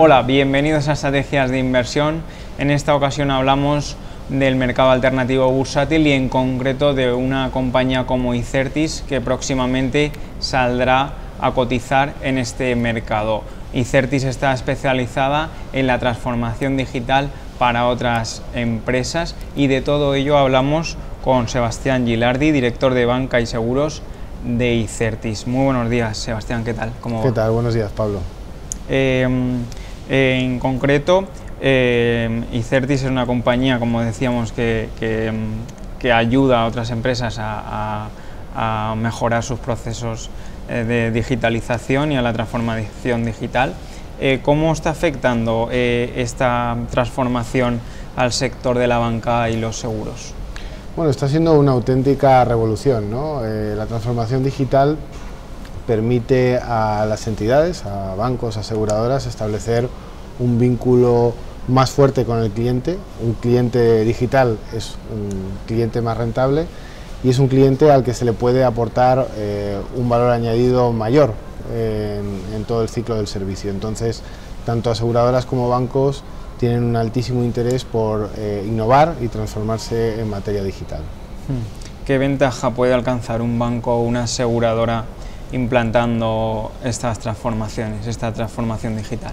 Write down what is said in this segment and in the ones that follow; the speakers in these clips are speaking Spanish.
Hola, bienvenidos a Estrategias de Inversión. En esta ocasión hablamos del mercado alternativo bursátil y en concreto de una compañía como Icertis que próximamente saldrá a cotizar en este mercado. Icertis está especializada en la transformación digital para otras empresas y de todo ello hablamos con Sebastián Gilardi, director de banca y seguros de Icertis. Muy buenos días, Sebastián, ¿qué tal? ¿Cómo ¿Qué tal? Buenos días, Pablo. Em, en concreto, em, Icertis es una compañía, como decíamos, que, ayuda a otras empresas a mejorar sus procesos eh, de digitalización y a la transformación digital. Eh, ¿Cómo está afectando eh, esta transformación al sector de la banca y los seguros? Bueno, está siendo una auténtica revolución. ¿no? la transformación digital permite a las entidades, a bancos, aseguradoras, establecer un vínculo más fuerte con el cliente. Un cliente digital es un cliente más rentable y es un cliente al que se le puede aportar eh, un valor añadido mayor en, todo el ciclo del servicio. Entonces, tanto aseguradoras como bancos tienen un altísimo interés por eh, innovar y transformarse en materia digital. Hmm. ¿Qué ventaja puede alcanzar un banco o una aseguradora implantando estas transformaciones, esta transformación digital?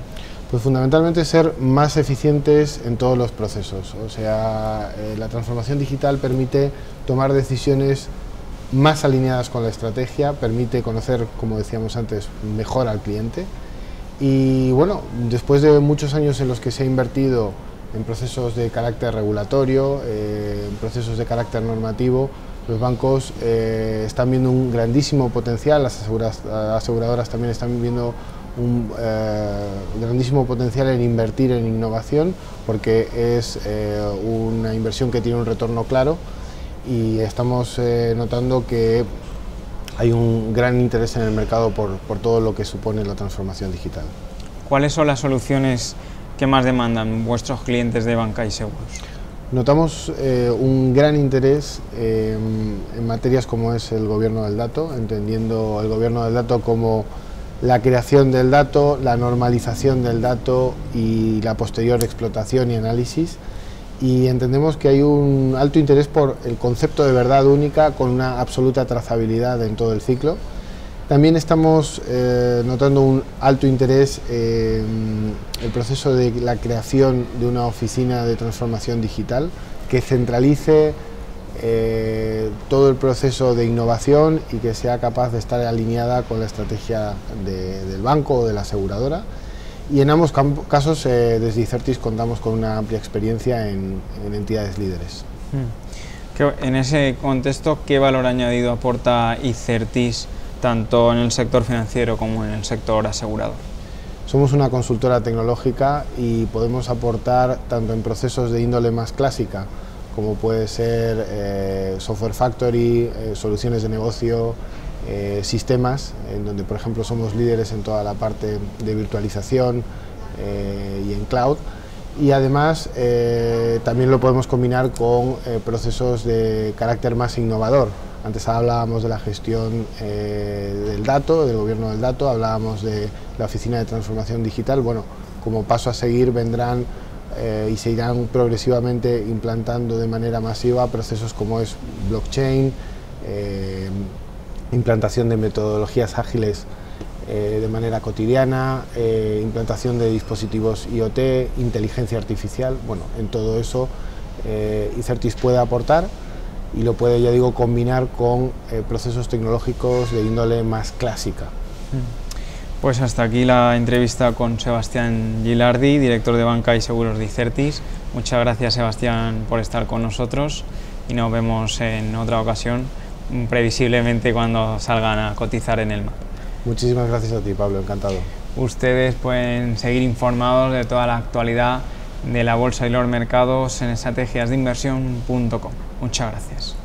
Pues fundamentalmente ser más eficientes en todos los procesos. O sea, eh, la transformación digital permite tomar decisiones más alineadas con la estrategia, permite conocer, como decíamos antes, mejor al cliente. Y bueno, después de muchos años en los que se ha invertido en procesos de carácter regulatorio, eh, en procesos de carácter normativo, los bancos eh, están viendo un grandísimo potencial, las aseguradoras también están viendo un eh, grandísimo potencial en invertir en innovación porque es eh, una inversión que tiene un retorno claro y estamos notando que hay un gran interés en el mercado por, por, todo lo que supone la transformación digital. ¿Cuáles son las soluciones que más demandan vuestros clientes de banca y seguros? Notamos un gran interés en materias como es el gobierno del dato, entendiendo el gobierno del dato como la creación del dato, la normalización del dato y la posterior explotación y análisis. Y entendemos que hay un alto interés por el concepto de verdad única con una absoluta trazabilidad en todo el ciclo. También estamos eh, notando un alto interés en el proceso de la creación de una oficina de transformación digital que centralice eh, todo el proceso de innovación y que sea capaz de estar alineada con la estrategia del banco o de la aseguradora. Y en ambos casos, eh, desde ICERTIS contamos con una amplia experiencia en, entidades líderes. Hmm. En ese contexto, ¿qué valor añadido aporta ICERTIS tanto en el sector financiero como en el sector asegurador? Somos una consultora tecnológica y podemos aportar tanto en procesos de índole más clásica, como puede ser eh, Software Factory, eh, soluciones de negocio, eh, sistemas, en donde por ejemplo somos líderes en toda la parte de virtualización y en cloud. Y además también lo podemos combinar con procesos de carácter más innovador. Antes hablábamos de la gestión del dato, del gobierno del dato, hablábamos de la oficina de transformación digital. Bueno, como paso a seguir vendrán eh, y se irán progresivamente implantando de manera masiva procesos como es blockchain, eh, implantación de metodologías ágiles eh, de manera cotidiana, implantación de dispositivos IoT, inteligencia artificial, bueno, en todo eso Icertis puede aportar y lo puede, ya digo, combinar con procesos tecnológicos de índole más clásica. Mm. Pues hasta aquí la entrevista con Sebastián Gilardi, director de banca y seguros de Icertis. Muchas gracias Sebastián por estar con nosotros y nos vemos en otra ocasión, previsiblemente cuando salgan a cotizar en el MAP. Muchísimas gracias a ti Pablo, encantado. Ustedes pueden seguir informados de toda la actualidad de la bolsa y los mercados en estrategiasdeinversión.com. Muchas gracias.